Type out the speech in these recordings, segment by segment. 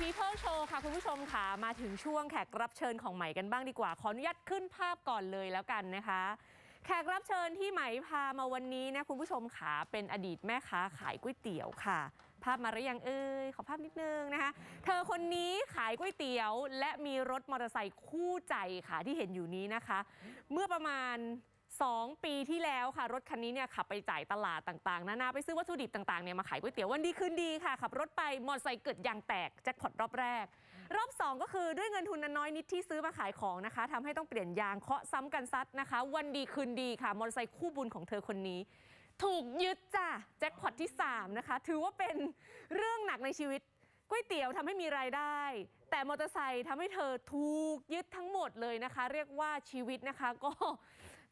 People Show ค่ะ คุณผู้ชมค่ะ มาถึงช่วงแขกรับเชิญของใหม่กันบ้างดีกว่า ขออนุญาตขึ้นภาพก่อนเลยแล้วกันนะคะ แขกรับเชิญที่ไหมพามาวันนี้นะคุณผู้ชมค่ะเป็นอดีตแม่ค้าขายก๋วยเตี๋ยวค่ะ ภาพมาหรือยังเอ่ยขอภาพนิดนึงนะคะ เธอคนนี้ขายก๋วยเตี๋ยว และมีรถมอเตอร์ไซค์คู่ใจค่ะที่เห็นอยู่นี้นะคะ เมื่อประมาณ 2 ปีที่แล้วค่ะ รถคันนี้เนี่ยขับไปจ่ายตลาดต่างๆ นานาไปซื้อวัตถุดิบต่างๆเนี่ยมาขายก๋วยเตี๋ยววันดีคืนดีค่ะ ขับรถไปมอเตอร์ไซค์เกิดยางแตกแจ็คพอตรอบแรก รอบ 2 ก็คือด้วยเงินทุนน้อยนิดที่ซื้อมาขายของนะคะทำให้ต้องเปลี่ยนยางเคาะซ้ำกันซัดนะคะ วันดีคืนดีค่ะมอเตอร์ไซค์คู่บุญของเธอคนนี้ ถูกยึดจ้ะแจ็คพอตที่ 3 นะคะ ถือว่าเป็นเรื่องหนักในชีวิตก๋วยเตี๋ยวทำให้มีรายได้ แต่มอเตอร์ไซค์ทำให้เธอถูกยึดทั้งหมดเลยนะคะ เรียกว่าชีวิตนะคะก็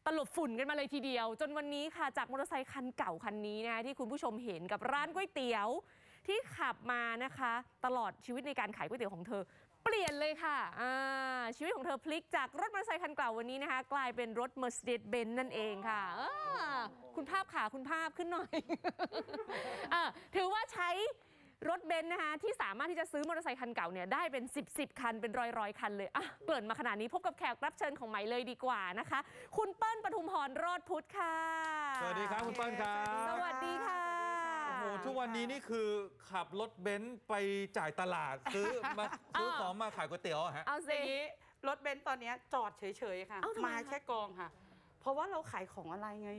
ตลบฝุ่นกันมาเลยทีเดียว จนวันนี้ค่ะจากมอเตอร์ไซค์คันเก่าคันนี้นะคะที่คุณผู้ชมเห็นกับร้านก๋วยเตี๋ยว ที่ขับมานะคะ ตลอดชีวิตในการขายก๋วยเตี๋ยวของเธอ เปลี่ยนเลยค่ะอ่าชีวิตของเธอพลิกจากรถมอเตอร์ไซค์คันเก่าวันนี้นะคะ กลายเป็นรถ Mercedes-Benz นั่นเองค่ะคุณภาพขาคุณภาพขึ้นหน่อยอถือว่าใช้ รถเบนซ์นะคะที่สามารถที่จะซื้อมอเตอร์ไซค์คันเก่าเนี่ยได้เป็น 10บสคันเป็นร้อยร้อยๆคันเลยอะเกริ่นมาขนาดนี้พบกับแขกรับเชิญของไหมเลยดีกว่านะคะ คุณเปิ้ลปทุมพรรอดพุทธค่ะ สวัสดีครับคุณเปิ้ลครับ สวัสดีค่ะโอ้โหทุกวันนี้นี่คือขับรถเบนซ์ไปจ่ายตลาดซื้อมาซื้อของมาขายก๋วยเตี๋ยวอะฮะ เอาอสิย่างนี้รถเบนซ์ตอนเนี้ยจอดเฉยๆค่ะ เอ้าทำไมมาคะ แค่กองค่ะ เพราะว่าเราขายของอะไรไง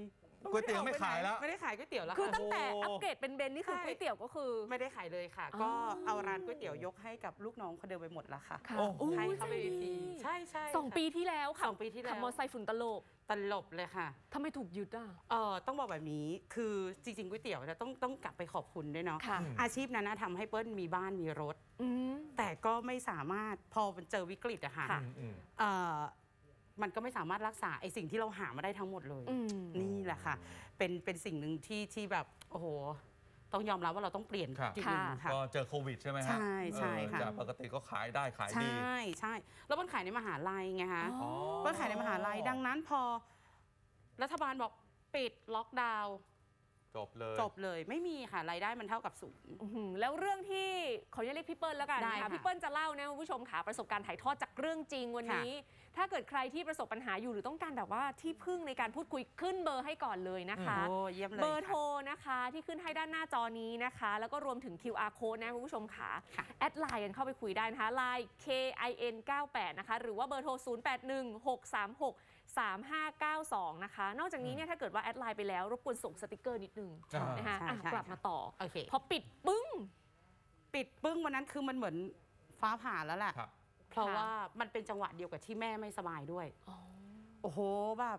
ก๋วยเตี๋ยวไม่ขายแล้ว ไม่ได้ขายก๋วยเตี๋ยวแล้วคือค่ะตั้งแต่โอ้อัปเกรดเป็นเบนซ์นี่คือใช่ก๋วยเตี๋ยวก็คือ ไม่ได้ขายเลยค่ะอ๋อก็เอาร้านก๋วยเตี๋ยวยกให้กับลูกน้องคนเดิมไปหมดแล้วค่ะค่ะโอ้โหให้เขาไปใจดีฟรีใช่ใช่สองปีที่แล้วค่ะสองปีที่แล้วขับมอเตอร์ไซค์ฝุ่นตลบตลบเลยค่ะทำไมถูกยึดอะเออต้องบอกแบบนี้ คือจริงๆก๋วยเตี๋ยวเนี่ยต้องต้องกลับไปขอบคุณด้วยเนาะค่ะอาชีพนั้นนะทำให้เปิ้ลมีบ้านมีรถอืมแต่ก็ไม่สามารถพอมันเจอวิกฤตอะค่ะค่ะอื มอืมเอ่อมันก็ไม่สามารถรักษาไอ้สิ่งที่เราหามาได้ทั้งหมดเลย อืม นี่แหละค่ะ เป็นเป็นสิ่งหนึ่งที่ที่แบบโอ้โห ต้องยอมรับว่าเราต้องเปลี่ยนครับ จริงๆค่ะ ก็เจอโควิดใช่ไหมฮะใช่ใช่เออค่ะจากปกติก็ขายได้ขายใชดี่ใช่แล้วมันขายในมหาลัยไงคะอ๋อ มันขายในมหาลัยดังนั้นพอ รัฐบาลบอกปิดล็อกดาวน์ จบเลยจบเลยไม่มีค่ะรายได้มันเท่ากับศูนย์ อื้อหือแล้วเรื่องที่ขออนุญาตเรียกพี่เปิ้ลแล้วกันได้นะคะค่ะพี่เปิ้ลจะเล่านะคุณผู้ชมค่ะประสบการณ์ถ่ายทอดจากเรื่องจริงวันนี้ ถ้าเกิดใครที่ประสบปัญหาอยู่หรือต้องการแบบว่าที่พึ่งในการพูดคุยขึ้นเบอร์ให้ก่อนเลยนะคะ โอ้เยี่ยมเลยเบอร์โทรค่ะ นะคะที่ขึ้นให้ด้านหน้าจอนี้นะคะ แล้วก็รวมถึง QR code นะคุณผู้ชมค่ะค่ะ แอดไลน์กันเข้าไปคุยได้นะคะไลน์ KIN 98นะคะหรือว่าเบอร์โทร 081636 3592 นะคะ นอกจากนี้เนี่ยถ้าเกิดว่าแอดไลน์ไปแล้ว รบกวนส่งสติกเกอร์นิดนึงอ่า นะคะใช่อะใช่กลับมาต่อ โอเค พอปิดปึ้ง ปิดปึ้งวันนั้นคือมันเหมือนฟ้าผ่าแล้วแหละ ครับ เพราะค่ะ ว่ามันเป็นจังหวะเดียวกับที่แม่ไม่สบายด้วยโอ้โหแบบ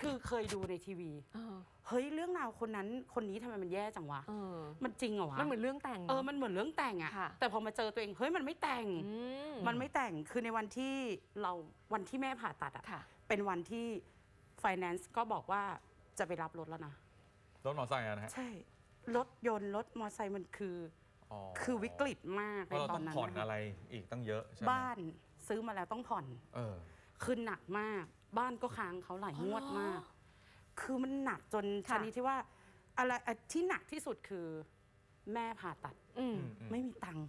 คือเคยดูในทีวี เออเฮ้ยเรื่องราวคนนั้นคนนี้ทำไมมันแย่จังวะ เออมันจริงเหรอวะมันเหมือนเรื่องแต่งเออ มันเหมือนเรื่องแต่งอะค่ะ แต่พอมาเจอตัวเองเฮ้ยมันไม่แต่ง อืมมันไม่แต่งคือในวันที่เราวันที่แม่ผ่าตัดอะค่ะ เป็นวันที่ finance ก็บอกว่าจะไปรับรถแล้วนะ รถมอเตอร์ไซค์อะนะฮะใช่ รถยนต์รถมอเตอร์ไซค์มันคือ อ๋อคือวิกฤตมากเพในราะเราตอต้อนงนั้นผ่อนนะคะอะไรอีกตั้งเยอะใช่ไหมบ้านซื้อมาแล้วต้องผ่อน เออ คือหนักมาก บ้านก็ค้างเขาหลายงวดมาก คือมันหนักจนชค่ะ นิดที่ว่าอะไรอะที่หนักที่สุดคือ แม่ผ่าตัด อืม อืม ไม่มีตังค์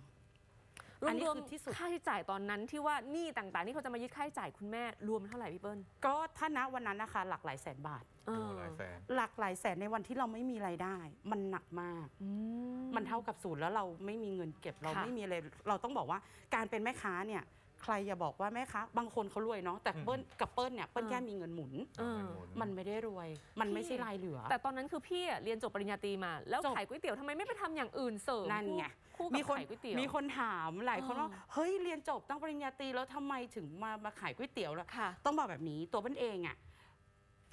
รอันนี้วมคือที่สุดๆค่าใช้จ่ายตอนนั้นที่ว่าหนี้ต่างๆที่เขาจะมายึดค่าใช้จ่ายคุณแม่รวมเท่าไหร่พี่เปิ้ลก็ถ้าณวันนั้นนะคะหลักหลายแสนบาท เอโอ้อหลายแสน หลักหลายแสนในวันที่เราไม่มีไรายได้ มันหนักมาก อืมันเท่ากับศูนย์แล้วเราไม่มีเงินเก็บเราค่ะ ไม่มีอะไรเราต้องบอกว่าการเป็นแม่ค้าเนี่ย ใครอย่าบอกว่าแม่ค้าบางคนเขารวยเนาะแต่เปิ้ลกับเปิ้ลเนี่ยเปิ้ลแค่มีเงินหมุน เออ มันไม่ได้รวย มันไม่ใช่รายเหลือ แต่ตอนนั้นคือพี่อะเรียนจบปริญญาตรีมา แล้วจบ ขายก๋วยเตี๋ยวทำไมไม่ไปทำอย่างอื่นเสริมนั่นไงคู่กับมีคนขายก๋วยเตี๋ยว มีคนถามหลายคนว่าอ๋อเฮ้ยเรียนจบตั้งปริญญาตรีแล้วทำไมถึงมามาขายก๋วยเตี๋ยวล่ะค่ะ ต้องบอกแบบนี้ตัวเปิ้ลเองอะ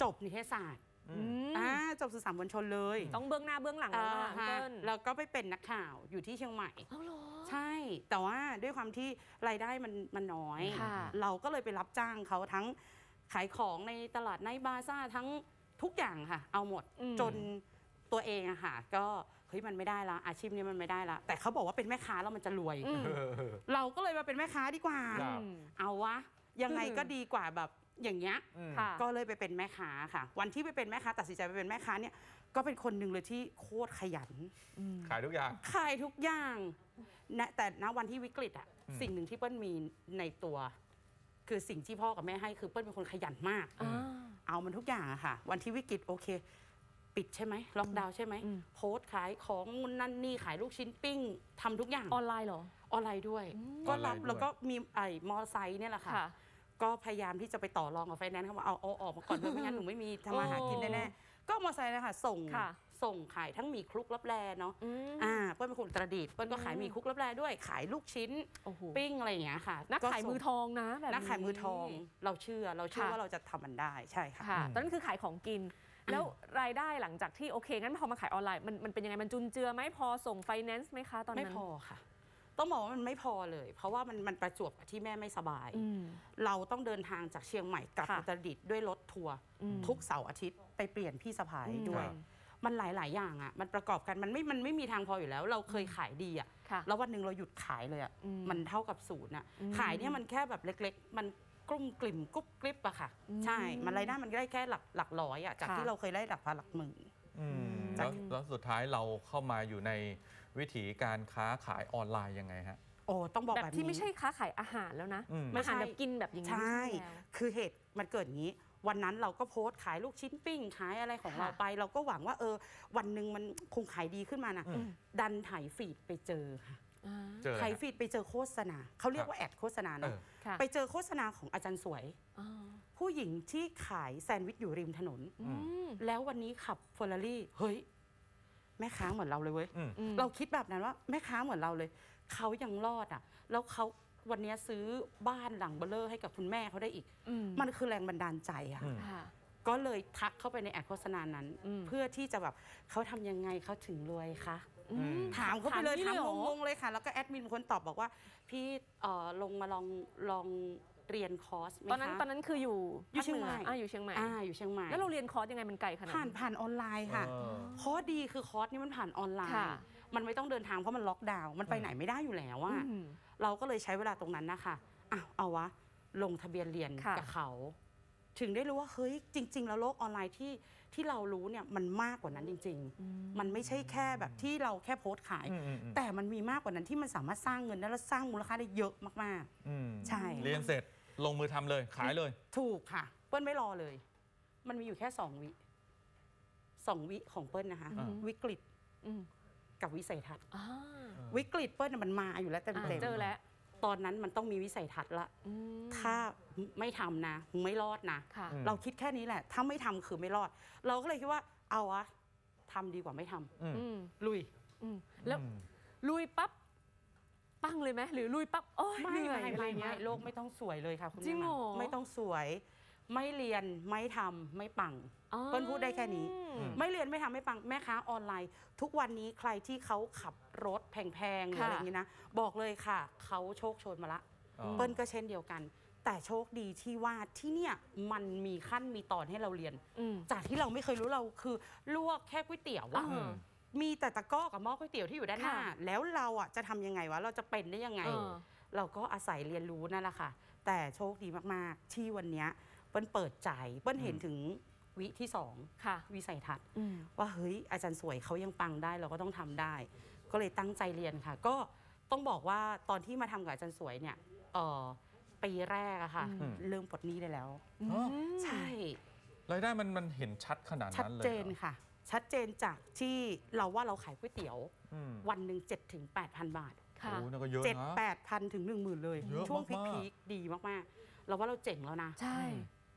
จบนิเทศศาสตร์อืมมอ่าจบสื่อสารมวลชนเลยต้องเบื้องหน้าเบื้องหลังแล้วล่ะอ่าพี่ฮะเปิ้ลแล้วก็ไปเป็นนักข่าวอยู่ที่เชียงใหม่ เอาเหรอ ใช่ แต่ว่าด้วยความที่รายได้มันมันน้อย ค่ะเราก็เลยไปรับจ้างเขาทั้งขายของในตลาดไนท์บาซ่าทั้งทุกอย่างค่ะ เอาหมดอืม จนตัวเองอะค่ะ ก็เฮ้ยมันไม่ได้ละอาชีพนี้มันไม่ได้ละแต่เขาบอกว่าเป็นแม่ค้าแล้วมันจะรวย อืมเออเราก็เลยมาเป็นแม่ค้าดีกว่า ครับอืมเอาวะ ยังไงอืมก็ดีกว่าแบบอย่างเงี้ย อืม ค่ะ ก็เลยไปเป็นแม่ค้าค่ะ วันที่ไปเป็นแม่ค้าตัดสินใจไปเป็นแม่ค้าเนี่ย ก็เป็นคนหนึ่งเลยที่โคตรขยันอืมขายทุกอย่าง ขายทุกอย่างนะแต่ณวันที่วิกฤตอะอืม สิ่งหนึ่งที่เปิ้ลมีในตัว คือสิ่งที่พ่อกับแม่ให้คือเปิ้ลเป็นคนขยันมาก อ่า เอามันทุกอย่างอะค่ะ วันที่วิกฤตโอเค ปิดใช่ไหมล็อกดาวน์ใช่ไหมอืม โพสต์ขายของนั่นนี่ขายลูกชิ้นปิ้งทำทุกอย่างออนไลน์เหรอออนไลน์ด้วยอืมก็รับออนไลน์ด้วย แล้วก็มีไอ้มอไซค์เนี่ยแหละค่ะค่ะ ก็พยายามที่จะไปต่อรองกับไฟแนนซ์เขาว่าเอาเอาออกมาก่อนเถอะไม่งั้นหนูไม่มีทำมาหากินแน่ๆ ก็เอามอไซค์นะคะส่งค่ะส่งขายทั้งหมีคลุกรับแลเนาะอืม อ่าเปิ้ลเป็นคนอุตรดิตถ์เปิ้ลก็ขายอืมหมีคลุกรับแลด้วยขายลูกชิ้นโอ้โห ปิ้งอะไรอย่างเงี้ยค่ะนักขายส่งมือทองนะแบบ นักขายมือทองเราเชื่อเราเชื่อค่ะ ว่าเราจะทำมันได้ใช่ค่ะ ค่ะ อืม ตอนนั้นคือขายของกิน แล้วรายได้หลังจากที่โอเคงั้นพอมาขายออนไลน์มันมันเป็นยังไงมันจุนเจือไหมพอส่งไฟแนนซ์ไหมคะตอนนั้น ไม่พอค่ะ ต้องบอกว่ามันไม่พอเลย เพราะว่ามันมันประจวบกับที่แม่ไม่สบายอืมเราต้องเดินทางจากเชียงใหม่กลับค่ะอุตรดิตถ์ด้วยรถทัวร์อืมทุกเสาร์อาทิตย์ไปเปลี่ยนพี่สะพายอืมด้วยครับมันหลาย ๆ อย่างอะ มันประกอบกันมันไม่มันไม่มีทางพออยู่แล้ว เราเคยขายดีอะค่ะแล้ววันหนึ่งเราหยุดขายเลยอะอืมมันเท่ากับศูนย์อะอืมขายเนี่ยมันแค่แบบเล็ก ๆ มันกลุ้มกลิ่มกรุบกริบอะค่ะอืมใช่ มันรายได้มันได้แค่หลักหลักร้อยอะจากค่ะที่เราเคยได้หลักพันหลักหมื่นอืมอืมแล้วแล้วสุดท้ายเราเข้ามาอยู่ใน วิถีการค้าขายออนไลน์ยังไงฮะ โอ้ต้องบอกแบบแบบที่นี้ไม่ใช่ค้าขายอาหารแล้วนะอืมไม่อาใช่หารแบบกินแบบอย่างนี้ใช่แล้ว คือเหตุมันเกิดอย่างนี้ วันนั้นเราก็โพสต์ขายลูกชิ้นปิ้ง ขายอะไรของค่ะ เราไป เราก็หวังว่าเออ วันหนึ่งมันคงขายดีขึ้นมานะอืม ดันถ่ายฟีดไปเจอค่ะอ่า เจออะไรถ่ายฮะ ฟีดไปเจอโฆษณาเขาเรียกว่าแอดโฆษณาเอเนาะอค่ะ ไปเจอโฆษณาของอาจารย์สวย อ่าผู้หญิงที่ขายแซนด์วิชอยู่ริมถนน อืม แล้ววันนี้ขับเฟอร์รารี่เฮ้ยแม่ค้าเหมือนเราเลยเว้ยอืม อืม เราคิดแบบนั้นว่าแม่ค้าเหมือนเราเลยเขายังรอดอะ แล้วเขาวันนี้ซื้อบ้านหลังเบ้อเร่อให้กับคุณแม่เขาได้อีก อืม มันคือแรงบันดาลใจอะอืม ค่ะ ก็เลยทักเข้าไปใน ad โฆษณานั้น อืม เพื่อที่จะแบบเขาทำยังไงเขาถึงรวยคะ อืม ถามเขาไปเลยนี่ถามหรอ งงๆเลยค่ะ แล้วก็แอดมินเป็นคนตอบบอกว่า พี่เอ่อลงมาลองลอง เรียนคอร์สไหมตอนนั้นคะตอนนั้นคืออยู่อยู่ภาคเชียงใหม่นือ่าอยู่เชียงใหม่ อ่าอยู่เชียงใหม่ แล้วเราเรียนคอร์สยังไงมันไกลขนาดผ่านผ่านออนไลน์ค่ะเออคอร์สดีคือคอร์สนี้มันผ่านออนไลน์ค่ะมันไม่ต้องเดินทางเพราะมันล็อกดาวน์ มันไปอืมไหนไม่ได้อยู่แล้วว่าอืม เราก็เลยใช้เวลาตรงนั้นนะคะอ้าวเอาวะ ลงทะเบียนเรียนค่ะ กับเขา ถึงได้รู้ว่าเฮ้ยจริง ๆ แล้วโลกออนไลน์ที่ที่เรารู้เนี่ยมันมากกว่านั้นจริงอืมๆมันไม่ใช่แค่แบบที่เราแค่โพสต์ขายอืมอืมอืมแต่มันมีมากกว่านั้นที่มันสามารถสร้างเงินได้และสร้างมูลค่าได้เยอะมากอืมใช่เรียนเสร็จลงมือทำเลยขายเลยๆถูกค่ะ เปิ้ลไม่รอเลย มันมีอยู่แค่สองวิสองวิของเปิ้ลนะคะอ่าวิกฤตอืมกับวิสัยทัศน์อ่าวิกฤตเปิ้ลน่ะมันมาอยู่แล้วเต็มอ่าเต็มเจอแล้ว ตอนนั้นมันต้องมีวิสัยทัศน์ละอืมถ้าไม่ทำนะมึงไม่รอดนะ ค่ะ อืม เราคิดแค่นี้แหละ ถ้าไม่ทำคือไม่รอด เราก็เลยคิดว่าเอาวะทำดีกว่าไม่ทำอืมอืมลุย อืมแล้วอืม ลุยปั๊บปั้งเลยไหมหรือลุยปั๊บโอ้ยไม่เหนื่อยไม่อะไรไม่เงี้ไม่ยโลกไม่ต้องสวยเลยค่ะคุณจริงแม่เหรอ ไม่ต้องสวย ไม่เรียนไม่ทำไม่ปัง อ๋อเปิ้ลพูดได้แค่นี้ อืม ไม่เรียนไม่ทำไม่ปังแม่ค้าออนไลน์ ทุกวันนี้ใครที่เขาขับรถแพงๆหรือค่ะ อะไรอย่างนี้นะ บอกเลยค่ะ เขาโชคโชนมาละ อ๋อ เปิ้ลก็เช่นเดียวกัน แต่โชคดีที่ว่าที่เนี่ยมันมีขั้นมีตอนให้เราเรียน อืมจากที่เราไม่เคยรู้เราคือลวกแค่ก๋วยเตี๋ยวอะอ่า มีแต่ตะกร้อกับหม้อก๋วยเตี๋ยวที่อยู่ด้านหน้า ค่ะ แล้วเราอะจะทำยังไงวะเราจะเป็นได้ยังไง เออ เราก็อาศัยเรียนรู้นั่นแหละค่ะ แต่โชคดีมาก ๆ ที่วันเนี้ยเปิ้ลเปิดใจ เปิ้ลเห็นถึงวิที่สองค่ะ วิสัยทัศน์อืมว่าเฮ้ยอาจารย์สวยเขายังปังได้เราก็ต้องทำได้ ก็เลยตั้งใจเรียนค่ะ ก็ต้องบอกว่าตอนที่มาทำกับอาจารย์สวยเนี่ยเออปีแรกอะค่ะอืมเริ่มปลดหนี้ได้แล้วอ๋อใช่รายได้มันมันเห็นชัดขนาดชัดนั้นเลยเจนหรอค่ะ ชัดเจนจากที่เราว่าเราขายก๋วยเตี๋ยวอืมวันหนึ่งเจ็ดถึงแปดพันบาทค่ะโอ้นั่นก็เยอะเจ็ดนะแปดพันถึงหนึ่งหมื่นเลยเยอะช่วงพีมากๆคๆดีมากๆ เราว่าเราเจ๋งแล้วนะ ใช่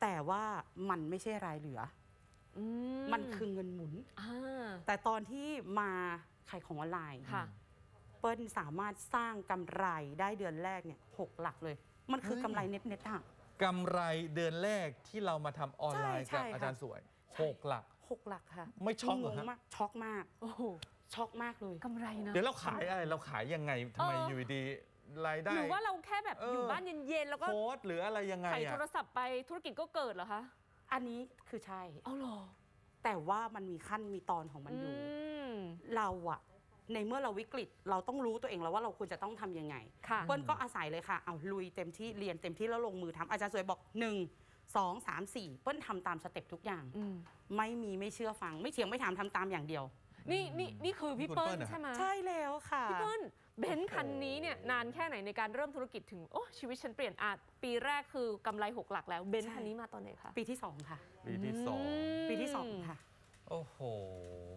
แต่ว่ามันไม่ใช่รายเหลืออือมันคือเงินหมุน อ่า แต่ตอนที่มาขายของออนไลน์ ค่ะ เปิ้ลสามารถสร้างกำไรได้เดือนแรกเนี่ยหกหลักเลย มันคือเฮ้ย กำไรเน็ตเน็ตๆอะ กำไรเดือนแรกที่เรามาทำออนไลน์ใช่กับใช่อาจารย์ค่ะ สวยใช่หกหลัก หกหลักค่ะไม่ช็อกเหรอฮะ งงมากช็อกมาก โอ้โหช็อกมากเลย กำไรนะ เดี๋ยวเราขายอะไรเราขายยังไงทำไมเอออ อยู่ดี รายได้หรือว่าเราแค่แบบเออออยู่บ้านเย็นๆแล้วก็โพสต์หรืออะไรยังไงไขอะโทรศัพท์ไปธุรกิจก็เกิดเหรอคะอันนี้คือใช่ เอาหรอแต่ว่ามันมีขั้นมีตอนของมันอยู่มเราอะในเมื่อเราวิกฤตเราต้องรู้ตัวเองแล้วว่าเราควรจะต้องทำยังไง ค่ะ เปิ้ลก็อาศัยเลยค่ะ เอาลุยเต็มที่เรียนเต็มที่แล้วลงมือทำอาจารย์สวยบอกหนึ่งสองสามสี่เปิ้ลทำตาม step ทุกอย่าง อืม ไม่มีไม่เชื่อฟัง ไม่เถียงไม่ถามทำตามอย่างเดียว นี่นี่นี่คือพี่คุณเปิ้ลเปิ้ลเหรอใช่ไหมใช่แล้วค่ะ พี่เปิ้ลเบนซ์คันนี้เนี่ยนานแค่ไหนในการเริ่มธุรกิจถึง โอ้ชีวิตฉันเปลี่ยนอาปีแรกคือกำไรหกหลักแล้วเบนซ์ใช่คันนี้มาตอนไหนคะปีที่สองค่ะ ปีที่สองปีที่สองค่ะ โอ้โห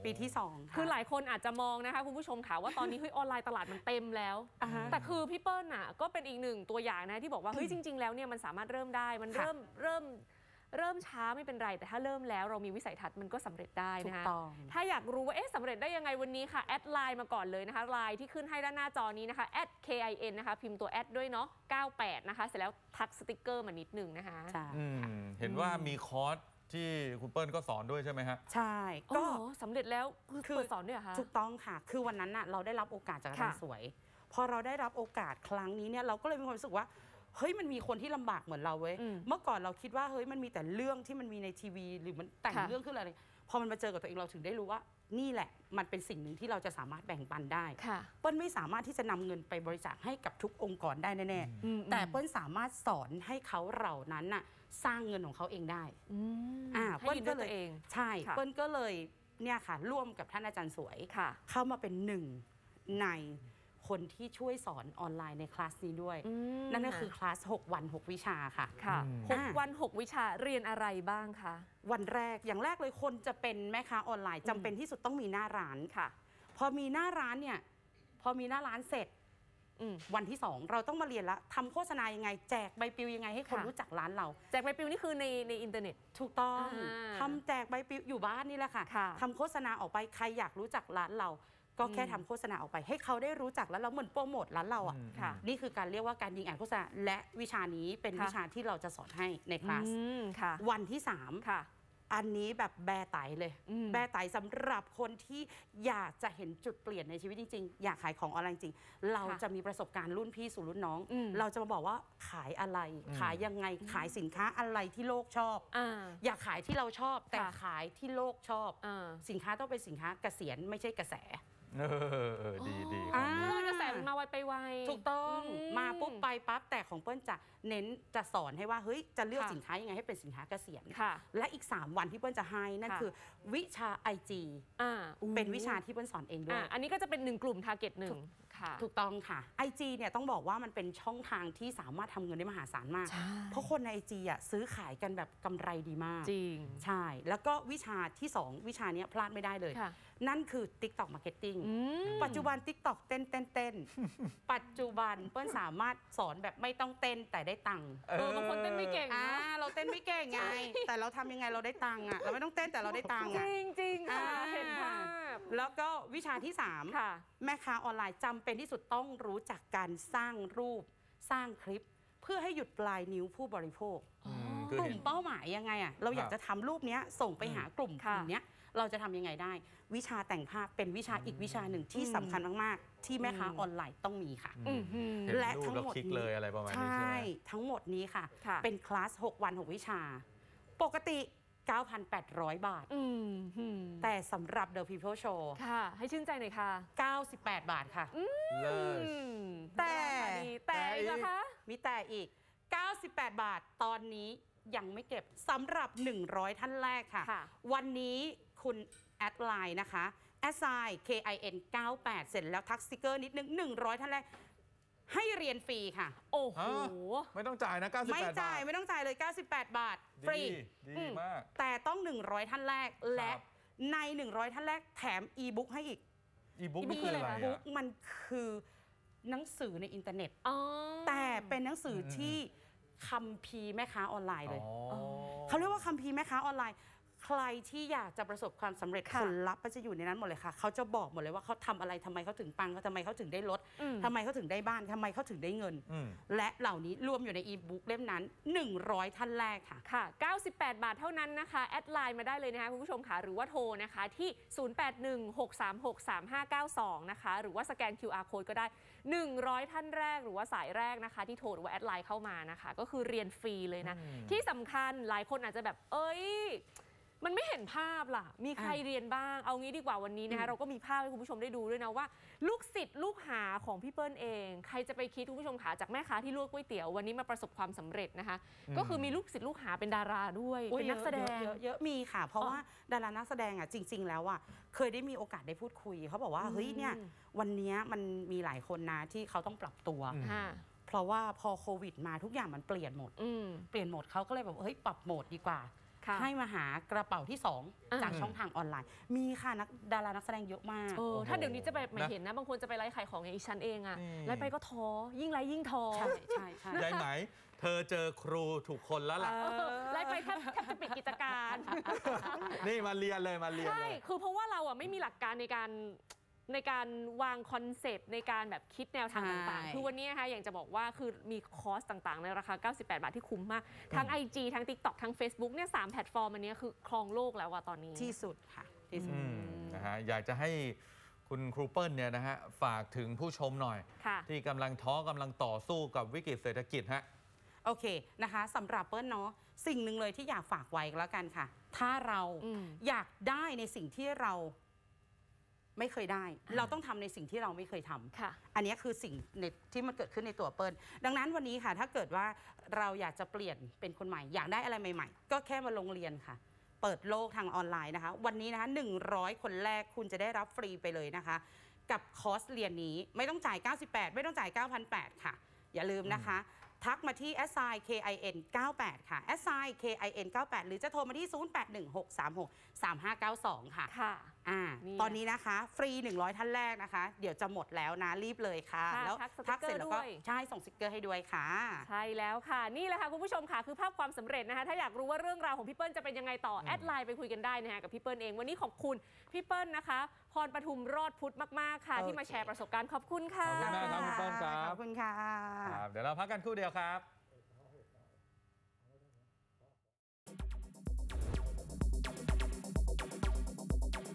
ปีที่สองอะ คือหลายคนอาจจะมองนะคะคุณผู้ชมค่ะว่าตอนนี้เฮ้ยออนไลน์ตลาดมันเต็มแล้ว อ่าฮะ แต่คือพี่เปิ้ลน่ะก็เป็นอีกหนึ่งตัวอย่างนะที่บอกว่าเฮ้ยจริง ๆ แล้วเนี่ยมันสามารถเริ่มได้มันค่ะ เริ่มเริ่ม เริ่มช้าไม่เป็นไร แต่ถ้าเริ่มแล้วเรามีวิสัยทัศน์มันก็สำเร็จได้ถูนะคะต้องถ้าอยากรู้ว่าเอ๊ะสำเร็จได้ยังไงวันนี้ค่ะแอดไลน์มาก่อนเลยนะคะไลน์ที่ขึ้นให้ด้านหน้าจอนี้นะคะ @kin นะคะพิมพ์ตัวแอดด้วยเนาะ98 นะคะ เสร็จแล้วทักสติกเกอร์มานิดหนึ่งนะคะใช่อืมเห็นว่ามีคอร์สที่คุณเปิ้ลก็สอนด้วยใช่ไหมฮะ ใช่ ก็ก็สำเร็จแล้วคือคือเปิดสอนด้วยเหรอคะถูกต้องค่ะ คือวันนั้นน่ะเราได้รับโอกาสจากอาจารย์ค่ะสวย พอเราได้รับโอกาสครั้งนี้เนี่ยเราก็เลยมีความรู้สึกว่า เฮ้ยมันมีคนที่ลำบากเหมือนเราเว้ย อืมเมื่อก่อนเราคิดว่าเฮ้ยมันมีแต่เรื่องที่มันมีในทีวี หรือมันแต่งค่ะ เรื่องขึ้นอะไร พอมันมาเจอกับตัวเองเราถึงได้รู้ว่า นี่แหละ มันเป็นสิ่งหนึ่งที่เราจะสามารถแบ่งปันได้ ค่ะเปิ้ลไม่สามารถที่จะนำเงินไปบริจาคให้กับทุกองค์กรได้แน่อืมๆแต่เปิ้ลสามารถสอนให้เขาเหล่านั้นน่ะสร้างเงินของเขาเองได้ อืมอ่าให้เปิ้ลยืนก็ด้วยเลยตัวเอง ใช่ ค่ะ เปิ้ลก็เลยเนี่ยค่ะร่วมกับท่านอาจารย์สวย ค่ะ เข้ามาเป็นหนึ่งใน คนที่ช่วยสอนออนไลน์ในคลาสนี้ด้วยอืมนั่นก็คือคลาส 6 วัน 6 วิชาค่ะ ค่ะอืม หกวันหกวิชาเรียนอะไรบ้างคะ วันแรกอย่างแรกเลยคนจะเป็นแม่ค้าออนไลน์จำเป็นที่สุดต้องมีหน้าร้าน ค่ะ พอมีหน้าร้านเนี่ยพอมีหน้าร้านเสร็จอืม วันที่ 2 เราต้องมาเรียนละทำโฆษณายังไง แจกใบปลิวยังไงให้คนค่ะ รู้จักร้านเรา แจกใบปลิวนี่คือในในอินเทอร์เน็ต ถูกต้องอ่าทำแจกใบปลิวอยู่บ้านนี่แหละค่ะค่ะ ทำโฆษณาออกไปใครอยากรู้จักร้านเรา ก็แค่อืมทำโฆษณาออกไป ให้เขาได้รู้จักแล้วเราเหมือนโปรโมทร้านเราอะอืมค่ะนี่คือการเรียกว่าการยิงแอดโฆษณาและวิชานี้เป็นค่ะวิชาที่เราจะสอนให้ในคลาสอืมค่ะวันที่ค่ะ3อันนี้แบบแบร์ไตเลยอืมแบร์ไตสำหรับคนที่อยากจะเห็นจุดเปลี่ยนในชีวิตจริงๆ อยากขายของออนไลน์จริง เราค่ะจะมีประสบการณ์รุ่นพี่สู่รุ่นน้องอืมเราจะมาบอกว่าขายอะไรอืมขายยังไงขายสินค้าอะไรที่โลกชอบอ่าอยากขายที่เราชอบ แต่ค่ะขายที่โลกชอบอ่าสินค้าต้องเป็นสินค้าเกษียณไม่ใช่กระแส เออเออดีดีอ่าเออกระแสมันมาไวไปไว ถูกต้องอืมมาปุ๊บไปปั๊บแต่ของเปิ้ลจะเน้นจะสอนให้ว่าเฮ้ยจะเลือกค่ะ สินค้ายังไงให้เป็นสินค้าเกษียณค่ะ และอีก 3 วันที่เปิ้ลจะให้นั่นค่ะ คือ วิชา IG อ่าเป็นวิชาที่เปิ้ลสอนเองด้วอ่าย อันนี้ก็จะเป็นหนึ่งกลุ่มทาร์เก็ตหนึ่ง ค่ะ ถูกต้องค่ะ IG เนี่ยต้องบอกว่ามันเป็นช่องทางที่สามารถทำเงินได้มหาศาลมาก ใช่ เพราะคนใน IG อะซื้อขายกันแบบกำไรดีมาก จริง ใช่ แล้วก็วิชาที่ 2 วิชาเนี้ยพลาดไม่ได้เลย ค่ะ นั่นคือ TikTok Marketing อืม ปัจจุบัน TikTok เต้นเต้นเต้นปัจจุบันเปิ้ลสามารถสอนแบบไม่ต้องเต้นแต่ได้ตังค์เออบางคนเต้นไม่เก่งอ่านะเราเต้นไม่เก่งไง แต่เราทำยังไงเราได้ตังค์อะเราไม่ต้องเต้นแต่เราได้ตังค์จอะ ริงจริงๆค่ะอ่า เห็นภาพ แล้วก็วิชาที่3ค่ะแม่ค้าออนไลน์จำเป็นที่สุดต้องรู้จักการสร้างรูปสร้างคลิป เพื่อให้หยุดปลายนิ้วผู้บริโภค อืมกคือลุ่เห็มน เป้าหมายยังไงอะเราอยากครับจะทำรูปเนี้ยส่งไปหากลุ่มกค่ะลุ่มเนี้ยเราจะทำยังไงได้ วิชาแต่งภาพเป็นวิชาอีกวิชาหนึ่งที่อืมสำคัญมาก ๆ ที่แม่ค้าอืมออนไลน์ต้องมีค่ะอืมหืม เห็นและรูปทั้งแล้วหมดคลิกนี้เลยอะไรประมาณใชนี้ใช่ไห่มทั้งหมดนี้ค่ะ ค่ะ เป็นคลาส 6 วัน 6 วิชา ปกติ 9,800 บาทอืมหืมแต่สำหรับ The People Show ค่ะ ให้ชื่นใจหน่อยค่ะ 98 บาทค่ะ เลิศอืมแต่ราคาดีแต่อีกเหรอคะมีแต่อีก 98 บาทตอนนี้ยังไม่เก็บสำหรับ 100 ท่านแรกค่ะ ค่ะ วันนี้คุณแอดไลน์นะคะแอดไซน์ KIN 98 เสร็จแล้วทักสติกเกอร์นิดนึง 100 ท่านแรก ให้เรียนฟรีค่ะ โอ้โห ฮะไม่ต้องจ่ายนะ98ไม่จ่ายบาทไม่ต้องจ่ายเลย 98 บาทฟรีดีอืดีมมากแต่ต้อง 100 ท่านแรกและครับ ใน 100 ท่านแรกแถมอีบุ๊กให้อีกอีบุ๊ก e-book นี่คืออะไรคืออะไรคะบุ๊กมันคือหนังสือในอินเทอร์เน็ต อ๋อ แต่เป็นหนังสืออืม ที่คัมภีร์แม่ค้าออนไลน์เลย อ๋อ เขาเรียกว่าคัมภีร์แม่ค้าออนไลน์ใค รที่อยากจะประสบความสำเร็จค่ะ ผลลัพธ์มันจะอยู่ในนั้นหมดเลยค่ะเขาจะบอกหมดเลยว่าเขาทำอะไรทำไมเขาถึงปังเขาทำไมเขาถึงได้รถอืม ทำไมเขาถึงได้บ้านทำไมเขาถึงได้เงิน อืม และเหล่านี้รวมอยู่ในอีบุ๊กเล่มนั้น 100 ท่านแรกค่ะ ค่ะ 98 บาทเท่านั้นนะคะ แอดไลน์มาได้เลยนะคะคุณผู้ชมค่ะ หรือว่าโทรนะคะที่ 0816363592 นะคะ หรือว่าสแกน QR code ก็ได้ 100 ท่านแรก หรือว่าสายแรกนะคะ ที่โทรหรือว่าแอดไลน์เข้ามานะคะ ก็คือเรียนฟรีเลยนะอืมที่สำคัญหลายคนอาจจะแบบ เอ้ย มันไม่เห็นภาพล่ะ มีใครอะเรียนบ้าง เอางี้ดีกว่าวันนี้นะคะอืมเราก็มีภาพให้คุณผู้ชมได้ดูด้วยนะว่า ลูกศิษย์ลูกหาของพี่เปิ้ลเอง ใครจะไปคิดคุณผู้ชมขาจากแม่ค้าที่ลวกก๋วยเตี๋ยววันนี้มาประสบความสำเร็จนะคะอืมก็คือมีลูกศิษย์ลูกหาเป็นดาราด้วยโอ้ยเป็นนักแสดงเยอะเยอะเยอะมีค่ะ เพราะอ๋อว่าดารานักแสดงอะจริง ๆ แล้วอะเคยได้มีโอกาสได้พูดคุยเขาบอกว่าอืมเฮ้ยเนี่ยวันเนี้ยมันมีหลายคนนะที่เขาต้องปรับตัวอืมค่ะเพราะว่าพอโควิดมาทุกอย่างมันเปลี่ยนหมดอืมเปลี่ยนโหมดเขาก็เลยแบบเฮ้ยปรับโหมดดีกว่า ค่ะให้มาหากระเป๋าที่ อ่า 2 จากช่องทางออนไลน์ มีค่ะนักดารานักแสดงเยอะมาก เออถ้าเดี๋ยวนี้จะไปไม่นะเห็นนะ บางคนจะไปไลฟ์ขายของอย่างอีฉันเองอะนี่ไลฟ์ไปก็ท้อ ยิ่งไลฟ์ยิ่งท้อใช่ใช่ใช่ ยายไหม เธอเจอครูถูกคนแล้วล่ะ เออไลฟ์ไปแทบแทบจะปิดกิจการ นี่มาเรียนเลยมาเรียนใช่ เลย คือเพราะว่าเราอะไม่มีหลักการในการ ในการวาง concept ในการแบบคิดแนวทางใช่ต่างๆคือวันนี้นะคะอย่างจะบอกว่าคือมีคอร์สต่างๆ ในราคา 98 บาทที่คุ้มมาก ทั้ง IG ทั้ง TikTok ทั้ง Facebook เนี่ยสามแพลตฟอร์มอันเนี้ยคือครองโลกแล้วอะตอนนี้ ที่สุดค่ะที่สุด อืมนะฮะอยากจะให้คุณครูเปิลเนี่ยนะฮะฝากถึงผู้ชมหน่อย ค่ะ ที่กำลังท้อกำลังต่อสู้กับวิกฤตเศรษฐกิจฮะ โอเคนะคะสำหรับเปิ้ลเนาะสิ่งหนึ่งเลยที่อยากฝากไว้ก็แล้วกันค่ะ ถ้าเราอืม อยากได้ในสิ่งที่เรา ไม่เคยได้ เราต้องทำในสิ่งที่เราไม่เคยทำ ค่ะ อันนี้คือสิ่งในที่มันเกิดขึ้นในตัวเปิ้ล ดังนั้นวันนี้ค่ะถ้าเกิดว่าเราอยากจะเปลี่ยนเป็นคนใหม่ อยากได้อะไรใหม่ ๆ ก็แค่มาลงเรียนค่ะ เปิดโลกทางออนไลน์นะคะ วันนี้นะคะ100 คนแรกคุณจะได้รับฟรีไปเลยนะคะ กับคอร์สเรียนนี้ไม่ต้องจ่าย 98 ไม่ต้องจ่าย 9,800 ค่ะ อย่าลืมนะคะ ทักมาที่ s i k i n 98 ค่ะ s i k i n 98 หรือจะโทรมาที่ 0816363592 ค่ะค่ะ อ่านี่ตอนนี้นะคะ ฟรี 100 ท่านแรกนะคะ เดี๋ยวจะหมดแล้วนะรีบเลยค่ะ ค่ะแล้วทักสติ๊กเกอร์เสร็จแล้วก็ด้วย ใช่ส่งสติกเกอร์ให้ด้วยค่ะ ใช่แล้วค่ะ นี่แหละค่ะ คุณผู้ชมค่ะ คือภาพความสำเร็จนะคะ ถ้าอยากรู้ว่าเรื่องราวของพี่เปิ้ลจะเป็นยังไงต่อแอดไลน์ไปคุยกันได้นะคะกับพี่เปิ้ลเองวันนี้ขอบคุณพี่เปิ้ลนะคะ พรปทุมรอดพุทธมากๆค่ะโอเคที่มาแชร์ประสบการณ์ขอบคุณค่ะ ขอบคุณมากครับคุณเปิ้ลครับ ขอบคุณค่ะ ครับเดี๋ยวเราพักกันครู่เดียวครับ